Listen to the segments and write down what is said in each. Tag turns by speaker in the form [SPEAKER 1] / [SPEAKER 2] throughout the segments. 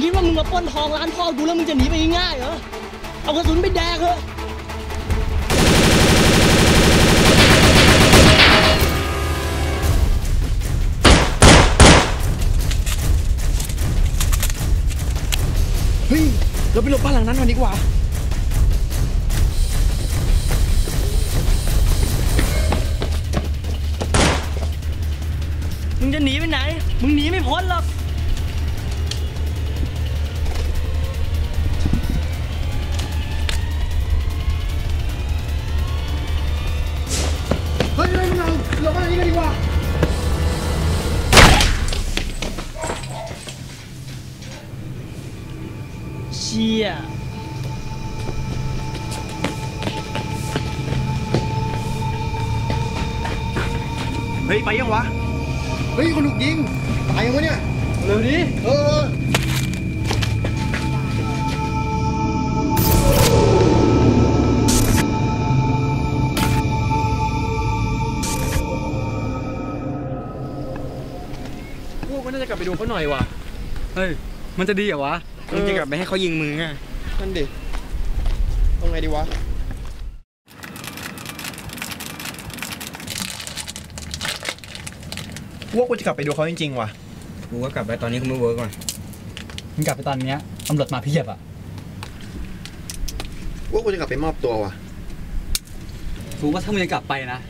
[SPEAKER 1] มึงคิดว่ามึงมาปล้นทองร้านพ่อกูแล้วมึงจะหนีไปง่ายๆเหรอ เอากระสุนไปแดกเถอะเฮ้ย เราไปหลบบ้านหลังนั้นก่อนดีกว่า มึงจะหนีไปไหน มึงหนีไม่พ้นหรอก
[SPEAKER 2] ไปยังวะ เฮ้ยคนถูกยิง ตายยังวะเนี่ย เร็วดิ เออ
[SPEAKER 3] พวกมันน่าจะกลับไปดูเขาหน่อยว่ะ เฮ้ย มันจะดีเหรอวะ มึงจะกลับไปให้เขายิงมึงไง
[SPEAKER 2] นั่นดิเอาไงดีวะ ว่ากูจะกลับไปดูเขาจริงๆว่ะ
[SPEAKER 3] กูก็กลับไปตอนนี้กูไม่เวิร์กว่ะ
[SPEAKER 4] มึงกลับไปตอนเนี้ยตำรวจมาเพียบอะ
[SPEAKER 2] ว่ากูจะกลับไปมอบตัวว่ะ
[SPEAKER 4] กูว่าถ้ามึงจะกลับไปนะ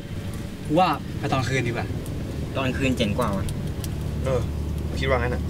[SPEAKER 4] กูว่าไปตอนคืนดีกว่า
[SPEAKER 3] ตอนคืนเจ๋งกว่าว่ะ
[SPEAKER 2] เออคิดว่างั้นอะ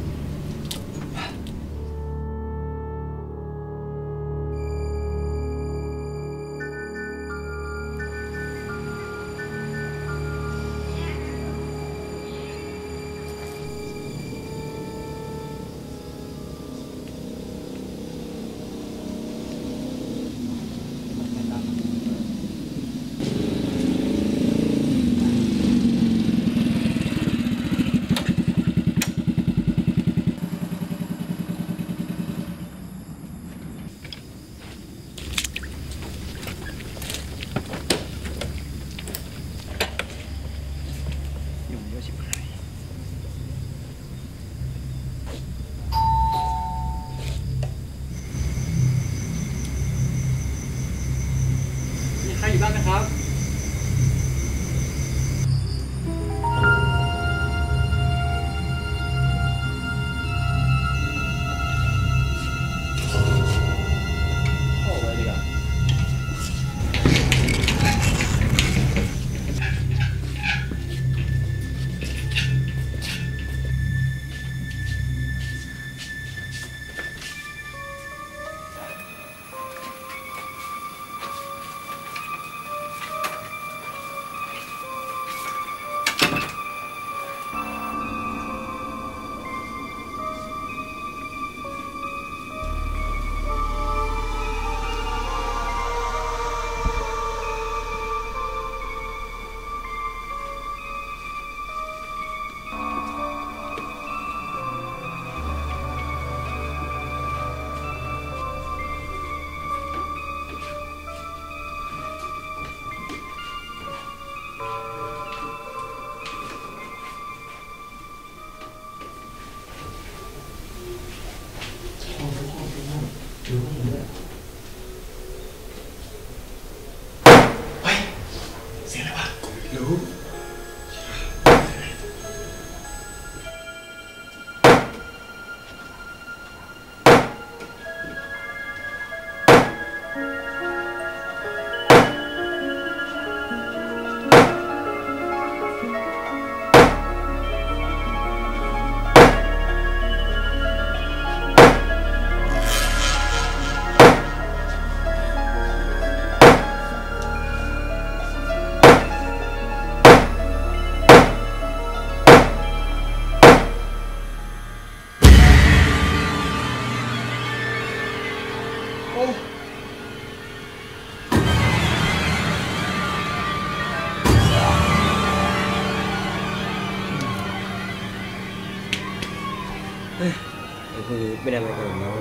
[SPEAKER 3] ไอ้พวกนี้เป็นอะไรกันเนาะ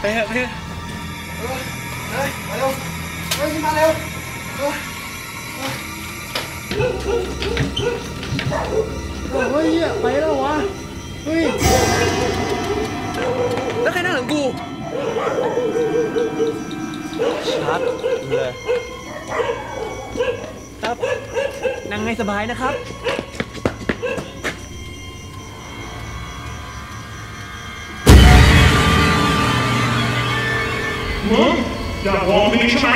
[SPEAKER 1] ไปเถอะไปเถอะ
[SPEAKER 2] เฮ้ยมาเร็วเฮ้ยมาเร็วเฮ้ยเฮ้ยไปแล้ววะเฮ้ย
[SPEAKER 1] ชัดเลย ครับนั่งให้สบายนะครับ
[SPEAKER 5] มึงอยากลองดีใช่ไหม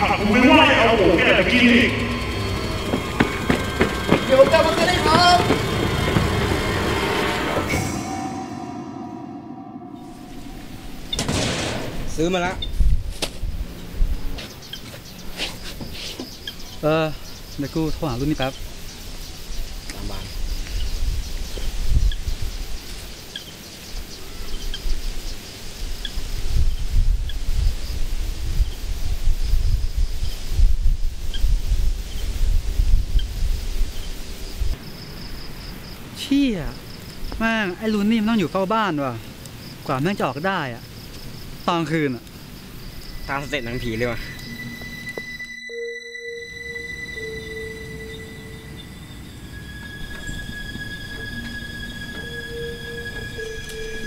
[SPEAKER 5] หากกูไม่ว่าจะเอาโอ่งแกไปกินอีก
[SPEAKER 2] เดี๋ยวผมจะมากันได้ครับ
[SPEAKER 3] ซื้อมาละ
[SPEAKER 4] เออเดี๋ยวกูโทรหารุ่นนี้แป๊บ
[SPEAKER 3] ตามบ้าน
[SPEAKER 4] เชี่ยแม่งไอ้รุ่นนี่มันต้องอยู่เฝ้าบ้านว่ะ กว่าแม่งจะออกได้อะตอนคืนอะ
[SPEAKER 3] ตาม step หนังผีเลยว่ะ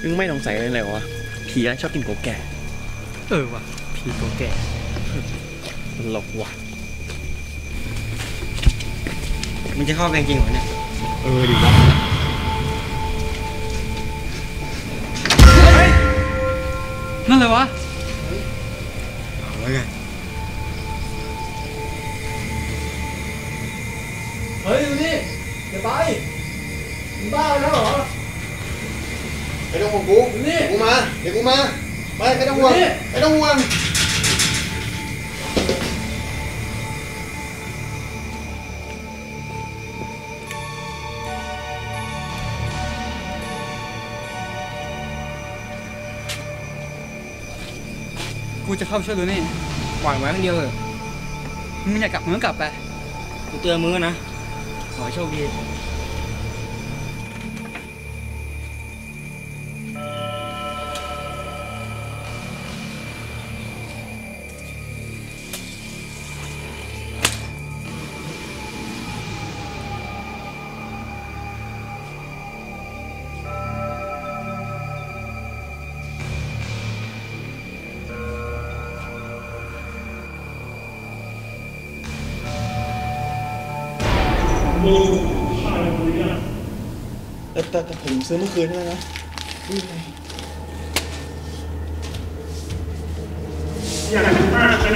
[SPEAKER 1] มึงไม่สงสัยเลยเลยวะผีชอบกินโก๋แก่
[SPEAKER 4] เออว่ะผีโก๋แก่
[SPEAKER 1] ตลกว่ะ
[SPEAKER 3] มึงจะเข้ากันจริงเหรอเนี่ย
[SPEAKER 1] เออดีวะ
[SPEAKER 4] นั่นเลยวะ
[SPEAKER 2] มาเดี๋ยวกูมาไปไม่ต้องห่วงไม่ต้องห่วง
[SPEAKER 4] กูจะเข้าช่วยรุ่นนี่
[SPEAKER 3] ปล่อยไว้คนเดียวเถอะ
[SPEAKER 4] มึงอยากกลับมึงก็กลับไป
[SPEAKER 3] กูเตือนมึงแล้วนะ ขอให้โชคดี
[SPEAKER 2] แต่แต่แต่ผมซื้อเมื่อคืนใช่ไหมนะนี่ไง
[SPEAKER 5] อยากถึงมากใช่ไ